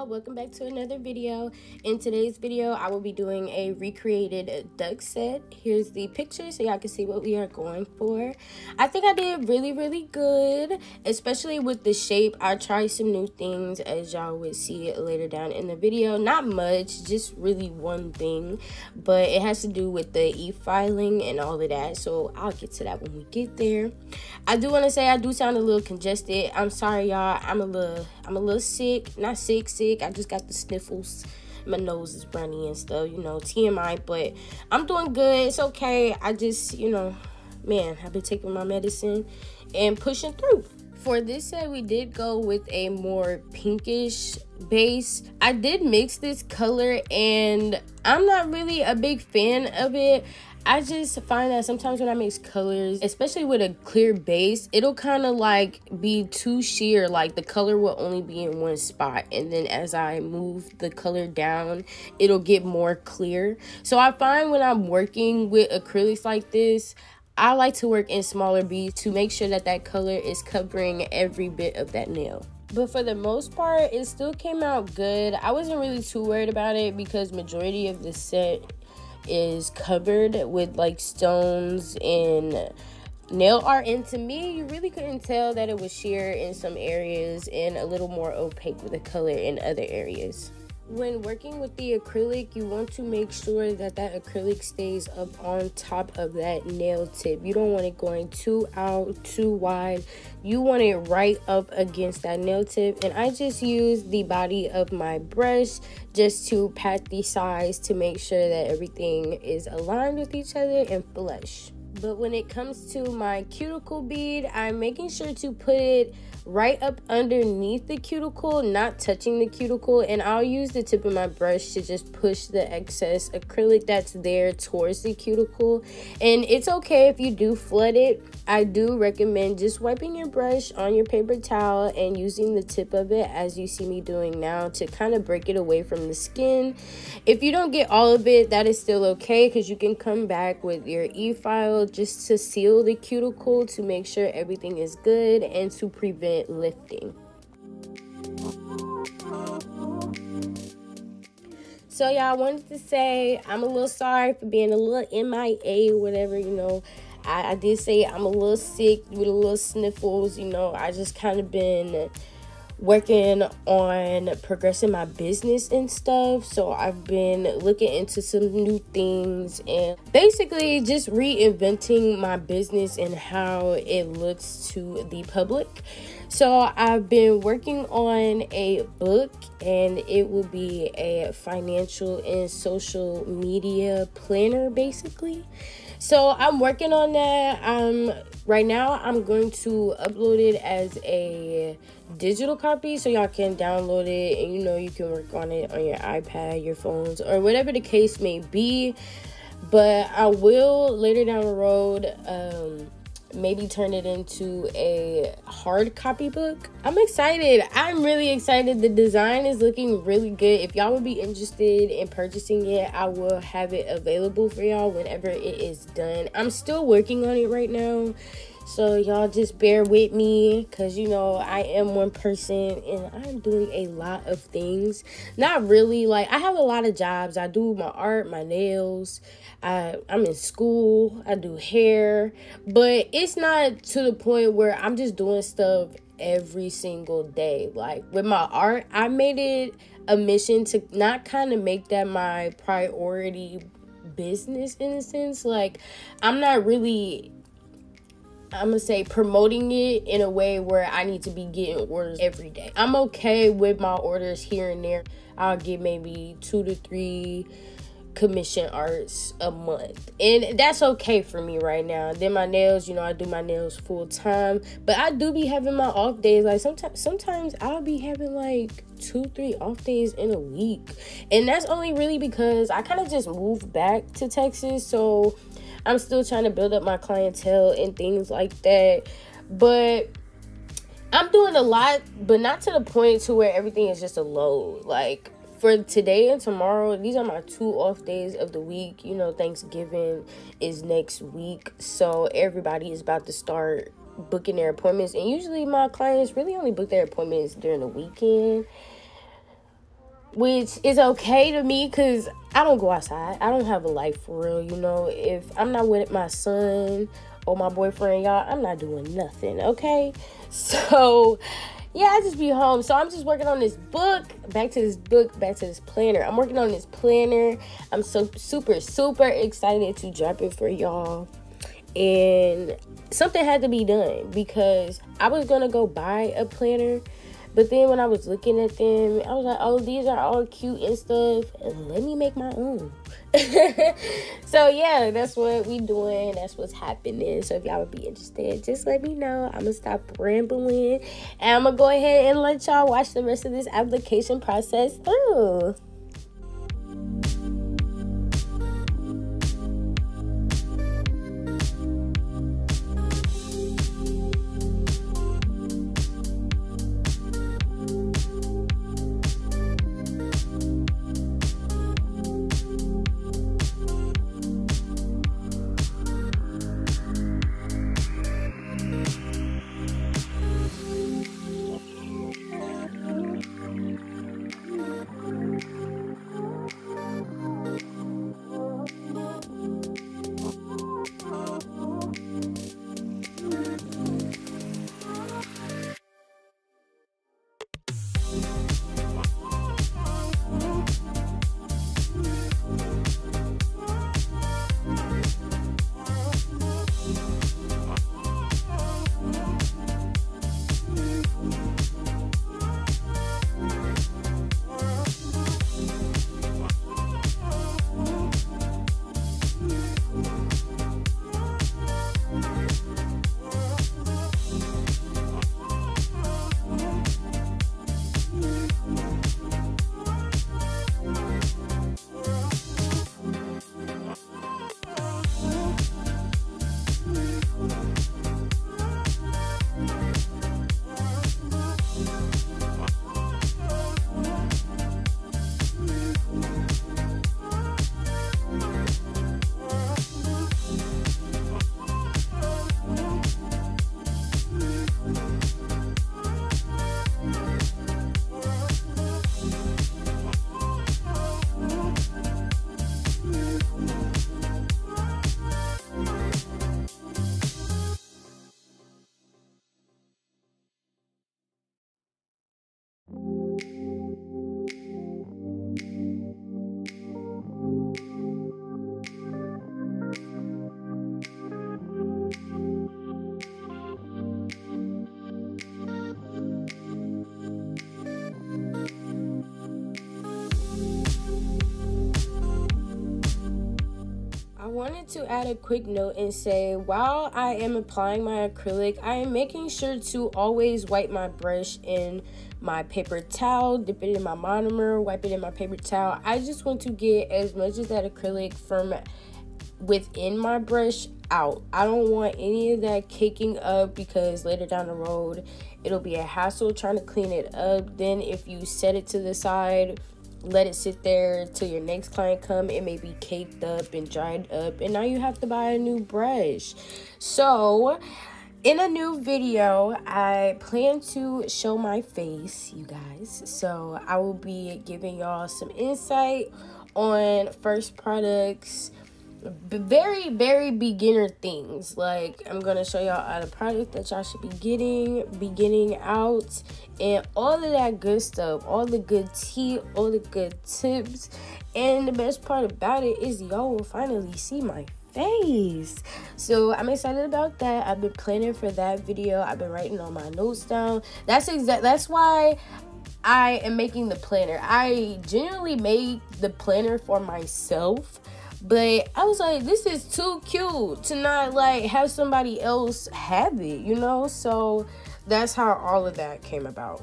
y'all welcome back to another video. In today's video i will be doing a recreated duck set. Here's the picture so y'all can see what we are going for. I think i did really really good especially with the shape. I tried some new things as y'all would see later down in the video. Not much just really one thing but it has to do with the e-filing and all of that so i'll get to that when we get there. I do want to say i do sound a little congested. I'm sorry y'all. I'm a little i'm a little sick not sick sick. I just got the sniffles. My nose is runny and stuff, you know, TMI, but I'm doing good. It's okay. I just, you know, man, I've been taking my medicine and pushing through. For this set, we did go with a more pinkish base. I did mix this color and I'm not really a big fan of it. I just find that sometimes when I mix colors, especially with a clear base, it'll kind of like be too sheer. Like the color will only be in one spot. And then as I move the color down, it'll get more clear. So I find when I'm working with acrylics like this, I like to work in smaller beads to make sure that that color is covering every bit of that nail but for the most part it still came out good i wasn't really too worried about it because majority of the set is covered with like stones and nail art. And to me you really couldn't tell that it was sheer in some areas and a little more opaque with the color in other areas when working with the acrylic you want to make sure that that acrylic stays up on top of that nail tip. You don't want it going too out too wide. You want it right up against that nail tip. And i just use the body of my brush just to pat the sides to make sure that everything is aligned with each other and flush. But when it comes to my cuticle bead i'm making sure to put it right up underneath the cuticle, not touching the cuticle. And I'll use the tip of my brush to just push the excess acrylic that's there towards the cuticle. And it's okay if you do flood it. I do recommend just wiping your brush on your paper towel and using the tip of it as you see me doing now to kind of break it away from the skin. If you don't get all of it, that is still okay because you can come back with your e-file just to seal the cuticle to make sure everything is good and to prevent lifting. So y'all wanted to say I'm a little sorry for being a little MIA whatever, you know. I, I did say I'm a little sick with a little sniffles, you know. I just kind of been working on progressing my business and stuff. So I've been looking into some new things and basically just reinventing my business and how it looks to the public. So I've been working on a book and it will be a financial and social media planner basically. So I'm working on that. Um right now I'm going to upload it as a digital copy so y'all can download it and you know you can work on it on your iPad, your phones, or whatever the case may be. But I will later down the road um, maybe turn it into a hard copy book. I'm excited. I'm really excited. The design is looking really good. If y'all would be interested in purchasing it, I will have it available for y'all whenever it is done. I'm still working on it right now. So y'all just bear with me cuz you know, I am one person and I'm doing a lot of things. Not really like I have a lot of jobs. I do my art, my nails. I I'm in school. I do hair, but it's not to the point where I'm just doing stuff every single day. Like with my art, I made it a mission to not kind of make that my priority business in a sense. Like I'm not really I'm gonna say promoting it in a way where I need to be getting orders every day. I'm okay with my orders here and there. I'll get maybe two to three commission arts a month. And that's okay for me right now. Then my nails you know i do my nails full time. But i do be having my off days. Like sometimes sometimes i'll be having like two three off days in a week. And that's only really because i kind of just moved back to texas. So I'm still trying to build up my clientele and things like that. But I'm doing a lot, but not to the point to where everything is just a load. Like for today and tomorrow, these are my two off days of the week. You know, Thanksgiving is next week, so everybody is about to start booking their appointments. And usually, my clients really only book their appointments during the weekend. which is okay to me because I don't go outside. I don't have a life for real. You know, if I'm not with my son or my boyfriend, y'all, I'm not doing nothing. Okay, so yeah, I just be home. So I'm just working on this book. Back to this book, back to this planner. I'm working on this planner. I'm so super, super excited to drop it for y'all. And something had to be done because I was gonna go buy a planner but then when I was looking at them, I was like, oh, these are all cute and stuff. Let me make my own. so yeah, that's what we doing. That's what's happening. So if y'all would be interested, just let me know. I'm gonna stop rambling and I'm gonna go ahead and let y'all watch the rest of this application process through. To add a quick note and say while I am applying my acrylic, I am making sure to always wipe my brush in my paper towel, dip it in my monomer, wipe it in my paper towel. I just want to get as much of that acrylic from within my brush out. I don't want any of that caking up because later down the road it'll be a hassle trying to clean it up. Then if you set it to the side let it sit there till your next client come. It may be caked up and dried up and now you have to buy a new brush. So in a new video i plan to show my face you guys. So i will be giving y'all some insight on first products very very beginner things. Like i'm gonna show y'all all the products that y'all should be getting beginning out and all of that good stuff all the good tea all the good tips. And the best part about it is y'all will finally see my face. So i'm excited about that. I've been planning for that video. I've been writing all my notes down. That's exact that's why i am making the planner. I genuinely made the planner for myself but I was like, this is too cute to not like have somebody else have it, you know? So that's how all of that came about.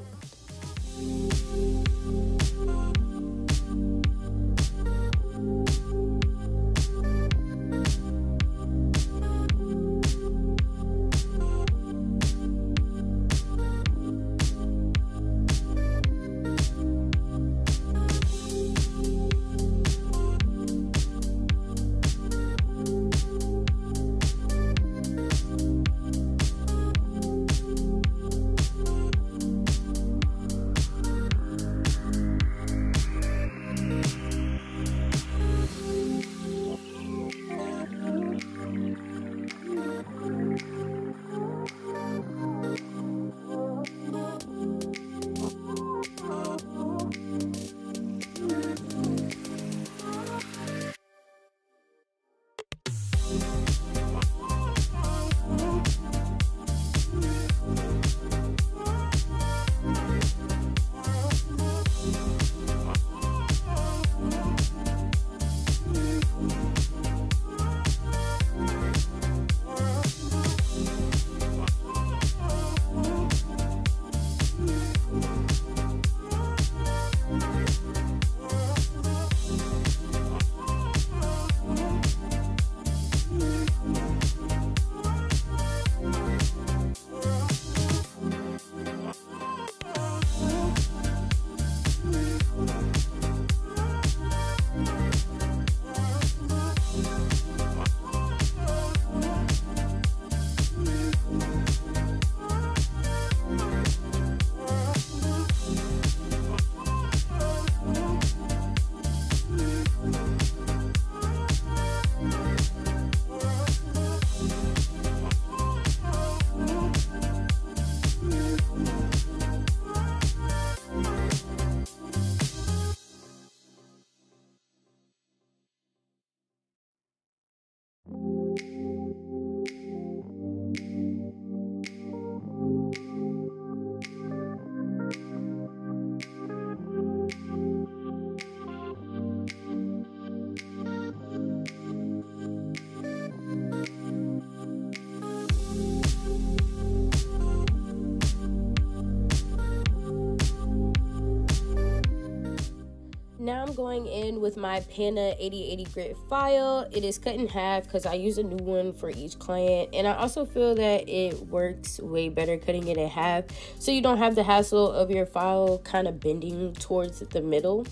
With my Pana 8080 grit file. It is cut in half because I use a new one for each client. And I also feel that it works way better cutting it in half so you don't have the hassle of your file kind of bending towards the middle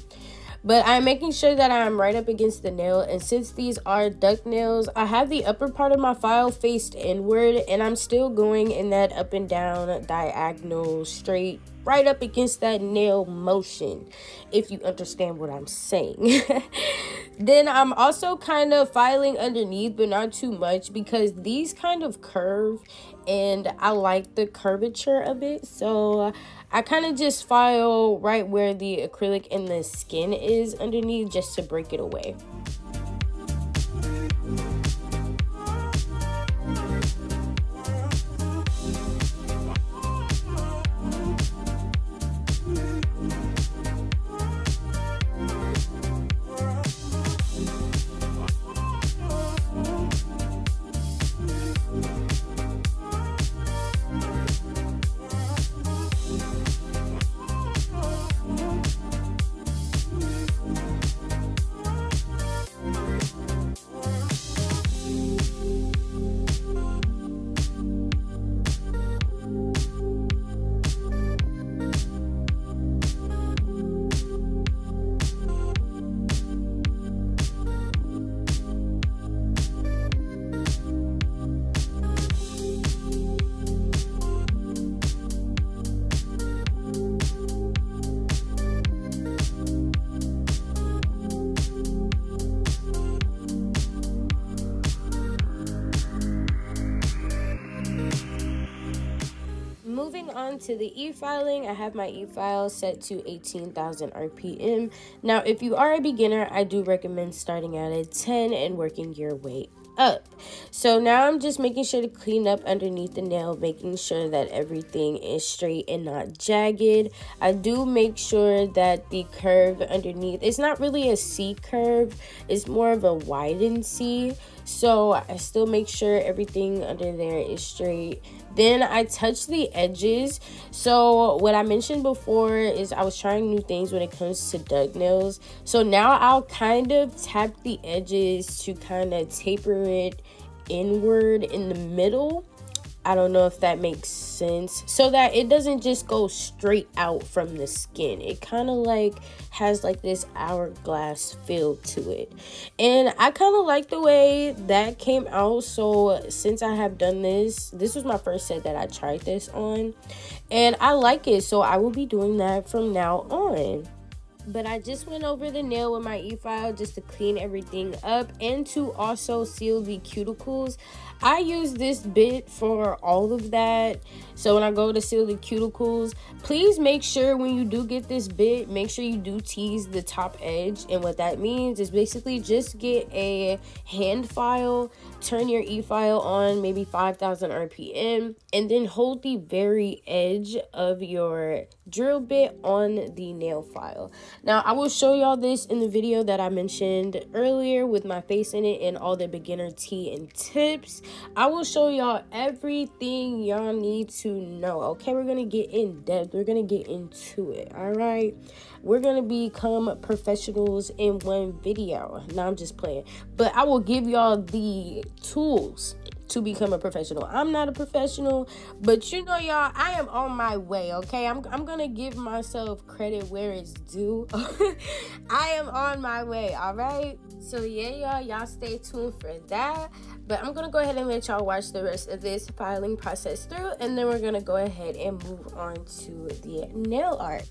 but I'm making sure that I'm right up against the nail and since these are duck nails I have the upper part of my file faced inward and I'm still going in that up and down diagonal straight right up against that nail motion if you understand what I'm saying. Then I'm also kind of filing underneath but not too much because these kind of curve and I like the curvature of it so I kind of just file right where the acrylic and the skin is underneath just to break it away. On to the e-filing, I have my e-file set to 18,000 RPM. Now, if you are a beginner, I do recommend starting at a 10 and working your way up. So now I'm just making sure to clean up underneath the nail, making sure that everything is straight and not jagged. I do make sure that the curve underneath, it's not really a C curve, it's more of a widened C. So I still make sure everything under there is straight then I touch the edges. So what I mentioned before is I was trying new things when it comes to duck nails. So now I'll kind of tap the edges to kind of taper it inward in the middle I don't know if that makes sense. So that it doesn't just go straight out from the skin. It kind of like has like this hourglass feel to it. And I kind of like the way that came out. So since I have done this, this was my first set that I tried this on. And I like it. So I will be doing that from now on but I just went over the nail with my e-file just to clean everything up and to also seal the cuticles. I use this bit for all of that. So when I go to seal the cuticles, please make sure when you do get this bit, make sure you do tease the top edge. And what that means is basically just get a hand file, turn your e-file on maybe 5000 RPM, and then hold the very edge of your drill bit on the nail file. Now I will show y'all this in the video that I mentioned earlier with my face in it and all the beginner tea and tips. I will show y'all everything y'all need to know. Okay, we're gonna get in depth. We're gonna get into it. All right, we're gonna become professionals in one video. Now I'm just playing, but I will give y'all the tools to become a professional. I'm not a professional, but you know, y'all, I am on my way, okay? I'm, I'm gonna give myself credit where it's due. I am on my way, all right? So, yeah, y'all, y'all stay tuned for that. But I'm gonna go ahead and let y'all watch the rest of this filing process through, and then we're gonna go ahead and move on to the nail art.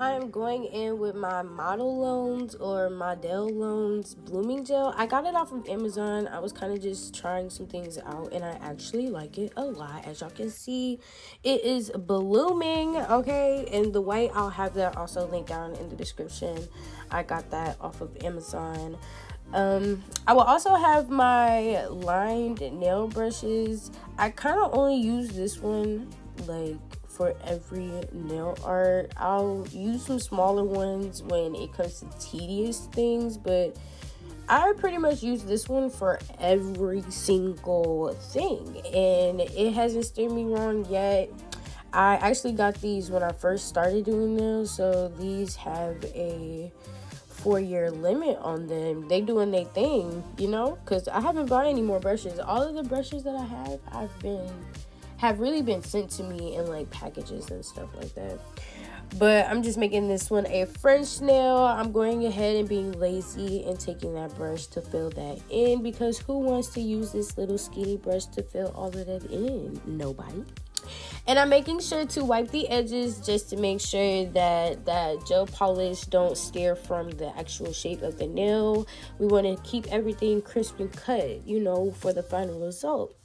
This nail, I am going in with my Modelones or Modelones blooming gel. I got it off of Amazon. I was kind of just trying some things out and I actually like it a lot. As y'all can see, it is blooming, okay? And the white, I'll have that also linked down in the description. I got that off of Amazon. Um, I will also have my lined nail brushes. I kind of only use this one like for every nail art. I'll use some smaller ones when it comes to tedious things, but I pretty much use this one for every single thing, and it hasn't steered me wrong yet. I actually got these when I first started doing nails, so these have a four year limit on them. They doing their thing, you know, because I haven't bought any more brushes. All of the brushes that I have, I've been have really been sent to me in like packages and stuff like that. But I'm just making this one a French nail. I'm going ahead and being lazy and taking that brush to fill that in because who wants to use this little skinny brush to fill all of that in? Nobody. And I'm making sure to wipe the edges just to make sure that that gel polish don't steer from the actual shape of the nail. We want to keep everything crisp and cut, you know, for the final result.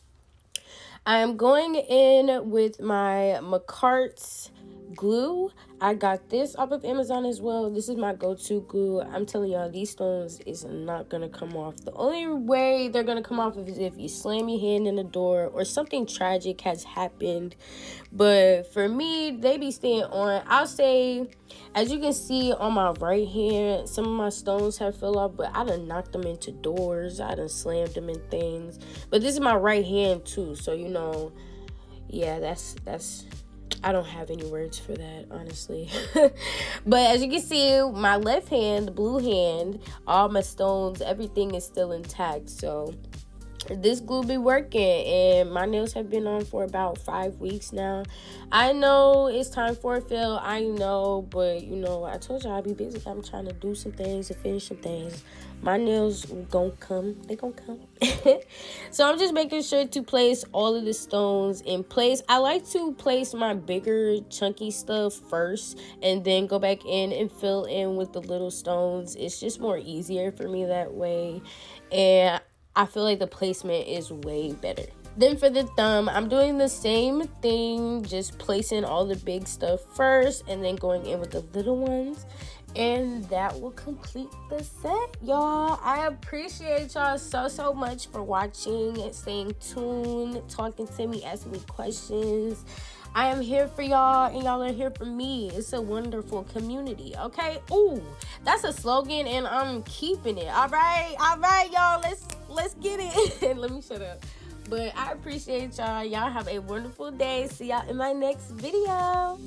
I am going in with my Makartt's glue. I got this off of Amazon as well. This is my go-to glue. I'm telling y'all, these stones is not gonna come off. The only way they're gonna come off is if you slam your hand in the door or something tragic has happened. But for me, they be staying on. I'll say, as you can see on my right hand, some of my stones have fell off, but I done knocked them into doors. I done slammed them in things. But this is my right hand too, so you know, yeah, that's that's I don't have any words for that, honestly. but as you can see, my left hand, the blue hand, all my stones, everything is still intact. So this glue be working and my nails have been on for about five weeks now. I know it's time for a fill i know but you know i told you i'd be busy. I'm trying to do some things and finish some things. My nails gonna come. They gonna come. So i'm just making sure to place all of the stones in place. I like to place my bigger chunky stuff first and then go back in and fill in with the little stones. It's just more easier for me that way. And I feel like the placement is way better. Then for the thumb, I'm doing the same thing, just placing all the big stuff first and then going in with the little ones. And that will complete the set, y'all. I appreciate y'all so, so much for watching and staying tuned, talking to me, asking me questions. I am here for y'all and y'all are here for me. It's a wonderful community, okay? Ooh, that's a slogan and I'm keeping it. All right, all right, y'all. Let's let's get it. Let me shut up. But I appreciate y'all. Y'all have a wonderful day. See y'all in my next video.